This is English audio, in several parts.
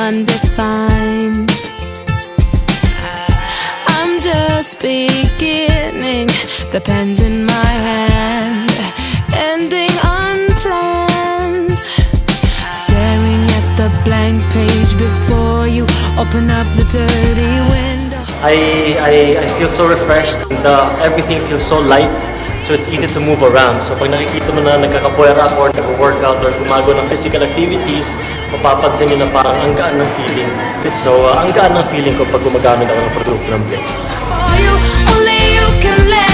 undefined. I'm just beginning, the pen's in my hand, ending unplanned. Staring at the blank page before you, open up the dirty window. I, I, I feel so refreshed and uh, everything feels so light so it's easy to move around. So pag nakikita mo na nagkakapoera ako or nag-workout or gumagawa ng physical activities, mapapansin nyo na parang ang gaan ng feeling. So uh, ang gaan ng feeling ko pag gumagamit ako ng produkto ng. For you, only you can let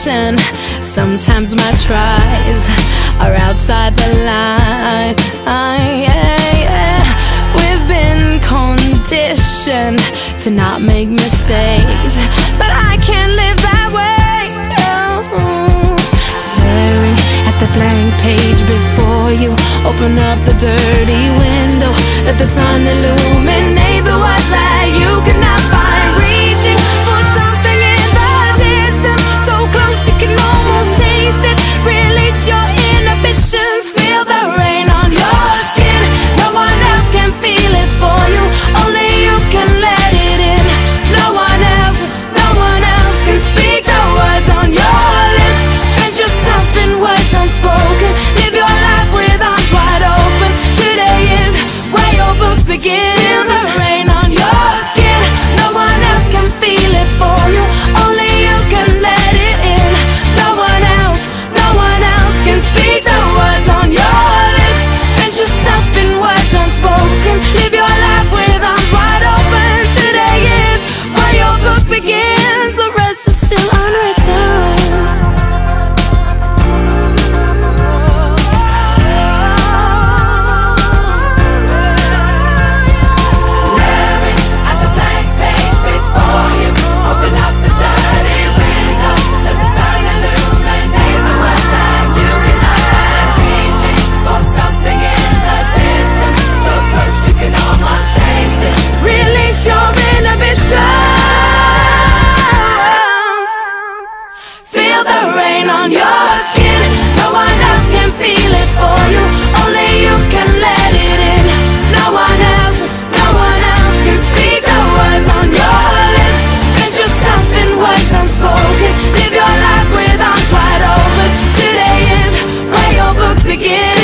tradition. Sometimes my tries are outside the line. Yeah, yeah. We've been conditioned to not make mistakes, but I can't live that way. No. Staring at the blank page before you, open up the dirty window, let the sun illuminate the words that you cannot find. Unspoken. begin.